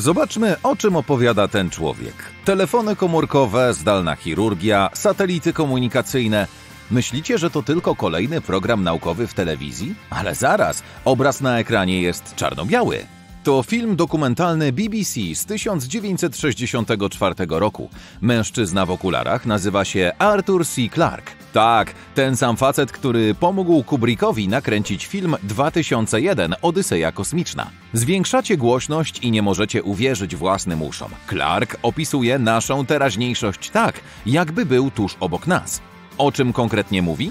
Zobaczmy, o czym opowiada ten człowiek. Telefony komórkowe, zdalna chirurgia, satelity komunikacyjne. Myślicie, że to tylko kolejny program naukowy w telewizji? Ale zaraz, obraz na ekranie jest czarno-biały. To film dokumentalny BBC z 1964 roku. Mężczyzna w okularach nazywa się Arthur C. Clarke. Tak, ten sam facet, który pomógł Kubrickowi nakręcić film 2001 Odyseja Kosmiczna. Zwiększacie głośność i nie możecie uwierzyć własnym uszom. Clark opisuje naszą teraźniejszość tak, jakby był tuż obok nas. O czym konkretnie mówi?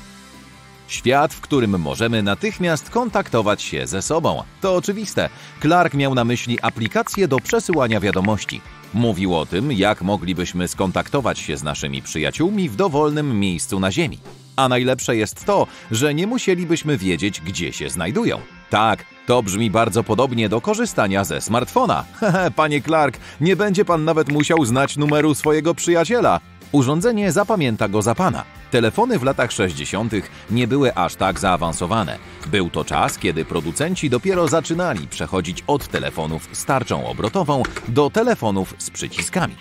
Świat, w którym możemy natychmiast kontaktować się ze sobą. To oczywiste. Clark miał na myśli aplikację do przesyłania wiadomości. Mówił o tym, jak moglibyśmy skontaktować się z naszymi przyjaciółmi w dowolnym miejscu na Ziemi. A najlepsze jest to, że nie musielibyśmy wiedzieć, gdzie się znajdują. Tak, to brzmi bardzo podobnie do korzystania ze smartfona. Hehe, panie Clark, nie będzie pan nawet musiał znać numeru swojego przyjaciela. Urządzenie zapamięta go za pana. Telefony w latach 60. nie były aż tak zaawansowane. Był to czas, kiedy producenci dopiero zaczynali przechodzić od telefonów z tarczą obrotową do telefonów z przyciskami.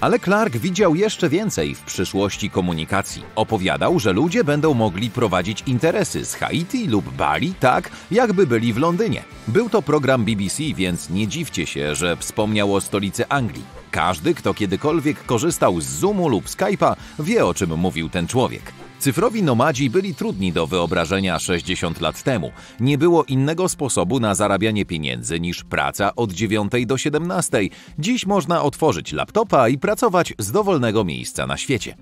Ale Clark widział jeszcze więcej w przyszłości komunikacji. Opowiadał, że ludzie będą mogli prowadzić interesy z Haiti lub Bali tak, jakby byli w Londynie. Był to program BBC, więc nie dziwcie się, że wspomniał o stolicy Anglii. Każdy, kto kiedykolwiek korzystał z Zoomu lub Skype'a, wie o czym mówił ten człowiek. Cyfrowi nomadzi byli trudni do wyobrażenia 60 lat temu. Nie było innego sposobu na zarabianie pieniędzy niż praca od 9 do 17. Dziś można otworzyć laptopa i pracować z dowolnego miejsca na świecie.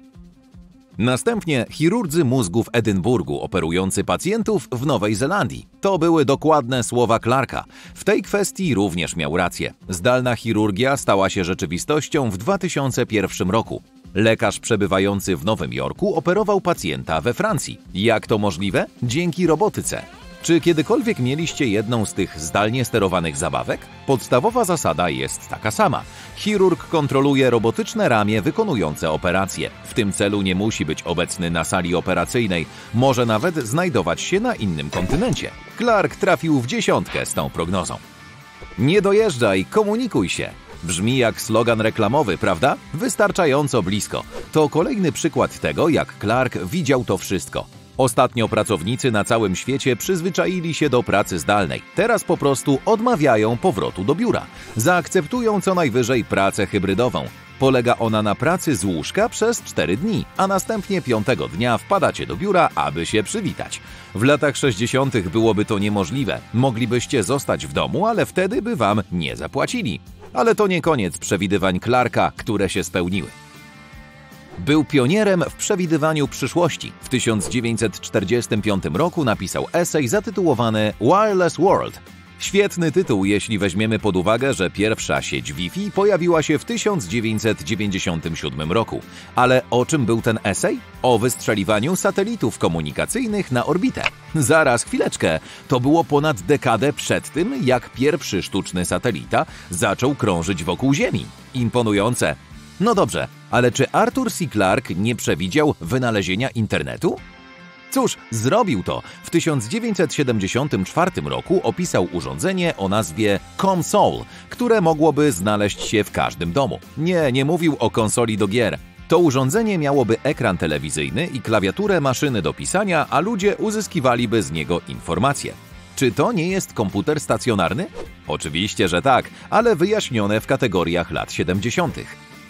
Następnie chirurdzy mózgu w Edynburgu operujący pacjentów w Nowej Zelandii. To były dokładne słowa Clarka. W tej kwestii również miał rację. Zdalna chirurgia stała się rzeczywistością w 2001 roku. Lekarz przebywający w Nowym Jorku operował pacjenta we Francji. Jak to możliwe? Dzięki robotyce. Czy kiedykolwiek mieliście jedną z tych zdalnie sterowanych zabawek? Podstawowa zasada jest taka sama. Chirurg kontroluje robotyczne ramię wykonujące operację. W tym celu nie musi być obecny na sali operacyjnej, może nawet znajdować się na innym kontynencie. Clark trafił w dziesiątkę z tą prognozą. Nie dojeżdżaj, komunikuj się. Brzmi jak slogan reklamowy, prawda? Wystarczająco blisko. To kolejny przykład tego, jak Clark widział to wszystko. Ostatnio pracownicy na całym świecie przyzwyczaili się do pracy zdalnej. Teraz po prostu odmawiają powrotu do biura. Zaakceptują co najwyżej pracę hybrydową. Polega ona na pracy z łóżka przez 4 dni, a następnie piątego dnia wpadacie do biura, aby się przywitać. W latach 60. byłoby to niemożliwe. Moglibyście zostać w domu, ale wtedy by wam nie zapłacili. Ale to nie koniec przewidywań Clarka, które się spełniły. Był pionierem w przewidywaniu przyszłości. W 1945 roku napisał esej zatytułowany Wireless World. Świetny tytuł, jeśli weźmiemy pod uwagę, że pierwsza sieć Wi-Fi pojawiła się w 1997 roku. Ale o czym był ten esej? O wystrzeliwaniu satelitów komunikacyjnych na orbitę. Zaraz, chwileczkę. To było ponad dekadę przed tym, jak pierwszy sztuczny satelita zaczął krążyć wokół Ziemi. Imponujące. No dobrze, ale czy Arthur C. Clarke nie przewidział wynalezienia internetu? Cóż, zrobił to. W 1974 roku opisał urządzenie o nazwie ComSole, które mogłoby znaleźć się w każdym domu. Nie, nie mówił o konsoli do gier. To urządzenie miałoby ekran telewizyjny i klawiaturę maszyny do pisania, a ludzie uzyskiwaliby z niego informacje. Czy to nie jest komputer stacjonarny? Oczywiście, że tak, ale wyjaśnione w kategoriach lat 70.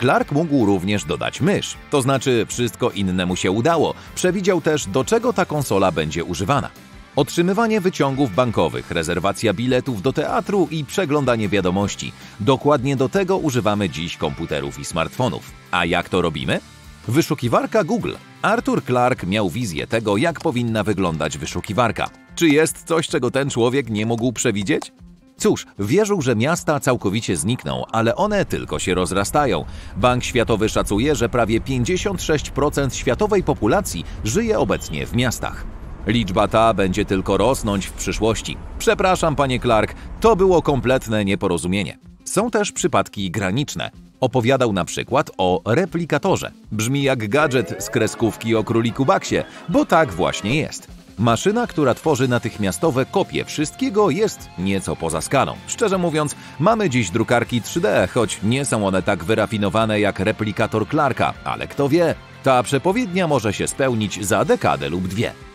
Clark mógł również dodać mysz, to znaczy wszystko inne mu się udało. Przewidział też, do czego ta konsola będzie używana. Otrzymywanie wyciągów bankowych, rezerwacja biletów do teatru i przeglądanie wiadomości. Dokładnie do tego używamy dziś komputerów i smartfonów. A jak to robimy? Wyszukiwarka Google. Arthur Clarke miał wizję tego, jak powinna wyglądać wyszukiwarka. Czy jest coś, czego ten człowiek nie mógł przewidzieć? Cóż, wierzył, że miasta całkowicie znikną, ale one tylko się rozrastają. Bank Światowy szacuje, że prawie 56% światowej populacji żyje obecnie w miastach. Liczba ta będzie tylko rosnąć w przyszłości. Przepraszam, panie Clark, to było kompletne nieporozumienie. Są też przypadki graniczne. Opowiadał na przykład o replikatorze. Brzmi jak gadżet z kreskówki o króliku Baksie, bo tak właśnie jest. Maszyna, która tworzy natychmiastowe kopie wszystkiego, jest nieco poza skalą. Szczerze mówiąc, mamy dziś drukarki 3D, choć nie są one tak wyrafinowane jak replikator Clarka, ale kto wie, ta przepowiednia może się spełnić za dekadę lub dwie.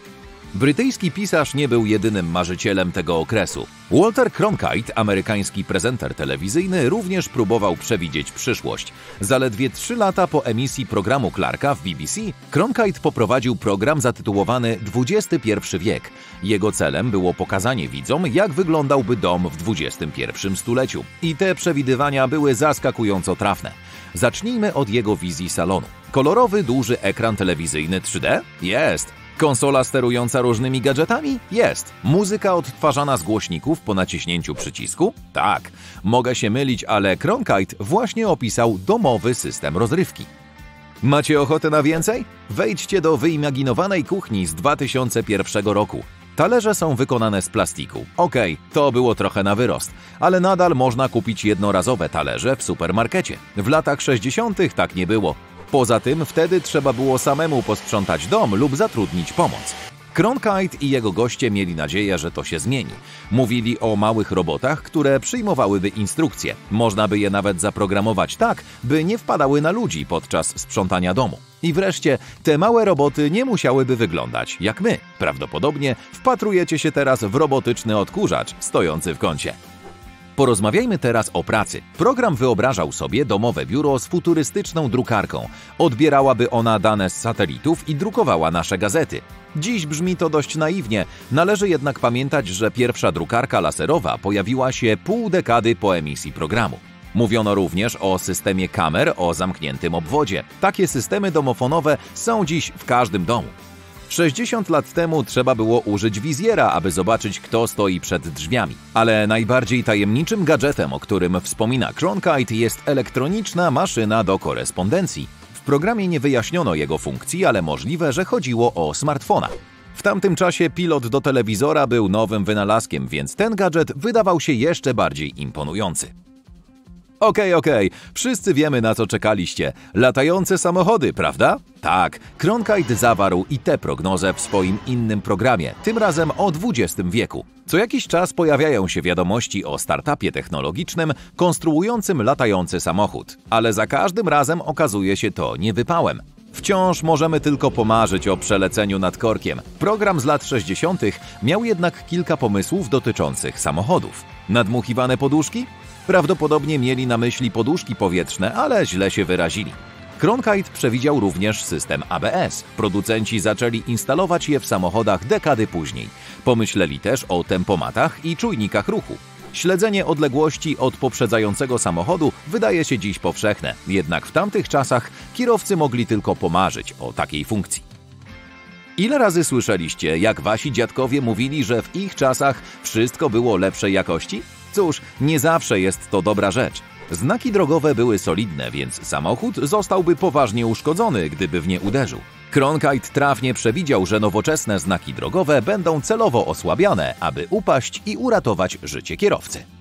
Brytyjski pisarz nie był jedynym marzycielem tego okresu. Walter Cronkite, amerykański prezenter telewizyjny, również próbował przewidzieć przyszłość. Zaledwie trzy lata po emisji programu Clarka w BBC, Cronkite poprowadził program zatytułowany XXI wiek. Jego celem było pokazanie widzom, jak wyglądałby dom w XXI stuleciu. I te przewidywania były zaskakująco trafne. Zacznijmy od jego wizji salonu. Kolorowy, duży ekran telewizyjny 3D? Jest. Konsola sterująca różnymi gadżetami? Jest. Muzyka odtwarzana z głośników po naciśnięciu przycisku? Tak. Mogę się mylić, ale Cronkite właśnie opisał domowy system rozrywki. Macie ochotę na więcej? Wejdźcie do wyimaginowanej kuchni z 2001 roku. Talerze są wykonane z plastiku. Okej, okay, to było trochę na wyrost, ale nadal można kupić jednorazowe talerze w supermarkecie. W latach 60. tak nie było. Poza tym wtedy trzeba było samemu posprzątać dom lub zatrudnić pomoc. Cronkite i jego goście mieli nadzieję, że to się zmieni. Mówili o małych robotach, które przyjmowałyby instrukcje. Można by je nawet zaprogramować tak, by nie wpadały na ludzi podczas sprzątania domu. I wreszcie te małe roboty nie musiałyby wyglądać jak my. Prawdopodobnie wpatrujecie się teraz w robotyczny odkurzacz stojący w kącie. Porozmawiajmy teraz o pracy. Program wyobrażał sobie domowe biuro z futurystyczną drukarką. Odbierałaby ona dane z satelitów i drukowała nasze gazety. Dziś brzmi to dość naiwnie, należy jednak pamiętać, że pierwsza drukarka laserowa pojawiła się pół dekady po emisji programu. Mówiono również o systemie kamer o zamkniętym obwodzie. Takie systemy domofonowe są dziś w każdym domu. 60 lat temu trzeba było użyć wizjera, aby zobaczyć, kto stoi przed drzwiami. Ale najbardziej tajemniczym gadżetem, o którym wspomina Cronkite, jest elektroniczna maszyna do korespondencji. W programie nie wyjaśniono jego funkcji, ale możliwe, że chodziło o smartfona. W tamtym czasie pilot do telewizora był nowym wynalazkiem, więc ten gadżet wydawał się jeszcze bardziej imponujący. Okej, okay, okej, okay. wszyscy wiemy na co czekaliście. Latające samochody, prawda? Tak, Cronkite zawarł i tę prognozę w swoim innym programie, tym razem o XX wieku. Co jakiś czas pojawiają się wiadomości o startupie technologicznym konstruującym latający samochód, ale za każdym razem okazuje się to niewypałem. Wciąż możemy tylko pomarzyć o przeleceniu nad korkiem. Program z lat 60. miał jednak kilka pomysłów dotyczących samochodów. Nadmuchiwane poduszki? Prawdopodobnie mieli na myśli poduszki powietrzne, ale źle się wyrazili. Cronkite przewidział również system ABS. Producenci zaczęli instalować je w samochodach dekady później. Pomyśleli też o tempomatach i czujnikach ruchu. Śledzenie odległości od poprzedzającego samochodu wydaje się dziś powszechne, jednak w tamtych czasach kierowcy mogli tylko pomarzyć o takiej funkcji. Ile razy słyszeliście, jak wasi dziadkowie mówili, że w ich czasach wszystko było lepszej jakości? Cóż, nie zawsze jest to dobra rzecz. Znaki drogowe były solidne, więc samochód zostałby poważnie uszkodzony, gdyby w nie uderzył. Cronkite trafnie przewidział, że nowoczesne znaki drogowe będą celowo osłabiane, aby upaść i uratować życie kierowcy.